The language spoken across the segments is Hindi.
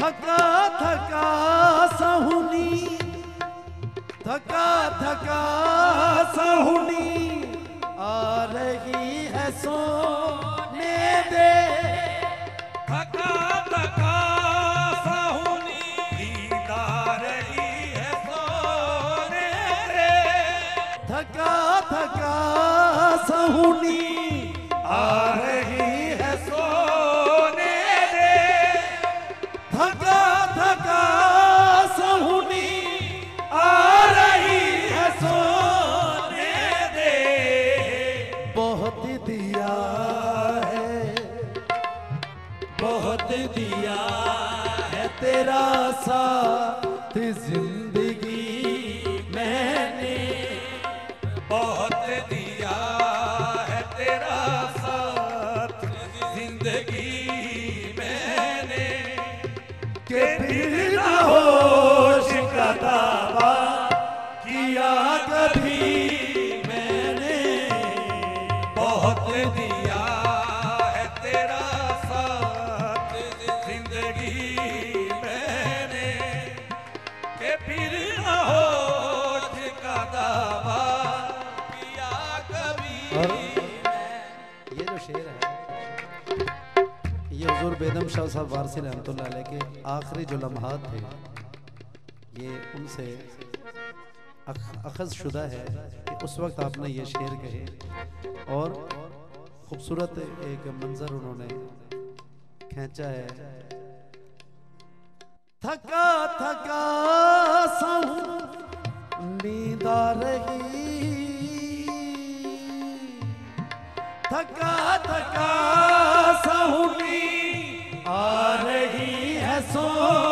थका थका सहुनी। थका थका सहुनी। आ रही है सोने दे। थका थका साहुनी। थका थका सहुनी। थका थका सहुनी आ रही है सोने दे। बहुत दिया है, बहुत दिया है तेरा साथ के फिर न किया कभी मैंने, बहुत दिया है तेरा साथ। ज़िंदगी मैंने के फिर न होश का दावा किया कभी हजूर शाह साहब वारसी अलैह के आखिरी जो लम्हा थे ये उनसे अख- अखज़ शुदा है कि उस वक्त आपने ये शेर कहे और खूबसूरत एक मंजर उन्होंने खींचा है। थका थका नींद रही। थका थका सहुनी आ रही है सोने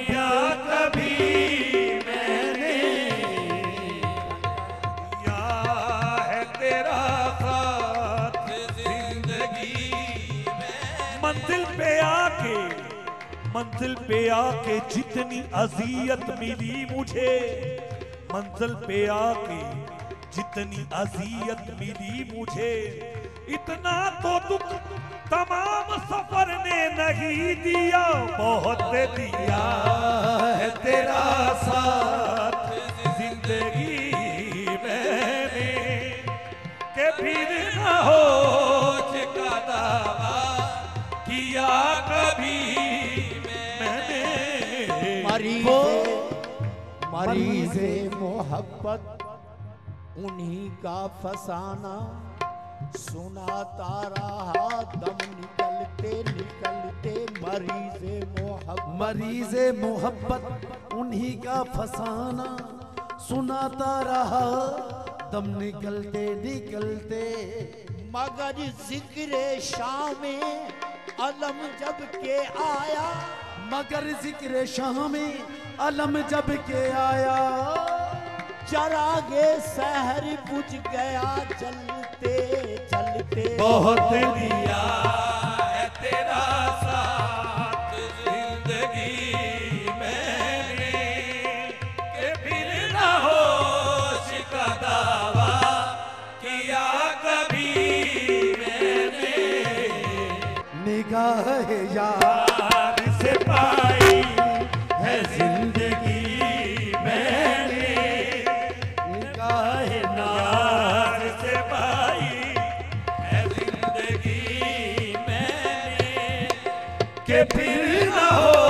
कभी मैंने या है तेरा साथ ज़िंदगी मंजिल पे आके, मंजिल पे आके जितनी अजियत मिली मुझे, मंजिल पे आके जितनी अजियत मिली मुझे, इतना तो दुख तमाम सफ़र ने नहीं दिया बहुत दिया है तेरा साथ। ज़िंदगी मैंने के फिर न हो दावा किया कभी मैंने। मरीज़ मरीज़। मोहब्बत उन्हीं का फसाना। सुनाता रहा दम निकलते निकलते। मरीज़ मोहब्बत मरीज़ मोहब्बत उन्हीं का फसाना सुनाता रहा। दम निकलते निकलते मगर ज़िक्र शाम अलम जब के आया। मगर ज़िक्र शाह में अलम जब के आया। चरागे शहर बुझ गया चलते चलते। बहुत दिया। निगाह यार? यार से पाई है ज़िंदगी मैंने। निगाह नार यार से पाई है ज़िंदगी मैंने। के फिर न होश